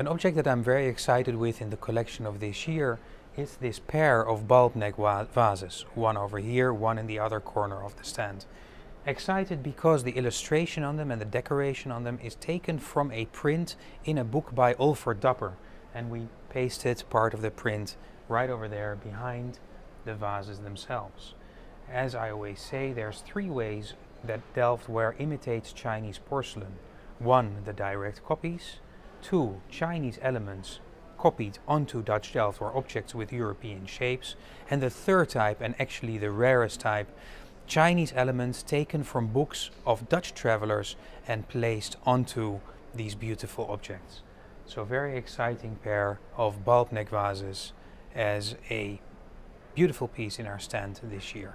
An object that I'm very excited with in the collection of this year is this pair of bulb neck vases, one over here, one in the other corner of the stand. Excited because the illustration on them and the decoration on them is taken from a print in a book by Olfert Dapper and we pasted part of the print right over there behind the vases themselves. As I always say, there's three ways that Delft ware imitates Chinese porcelain. One, the direct copies. Two, Chinese elements copied onto Dutch Delft or objects with European shapes. And the third type, and actually the rarest type, Chinese elements taken from books of Dutch travelers and placed onto these beautiful objects. So very exciting pair of bulb neck vases as a beautiful piece in our stand this year.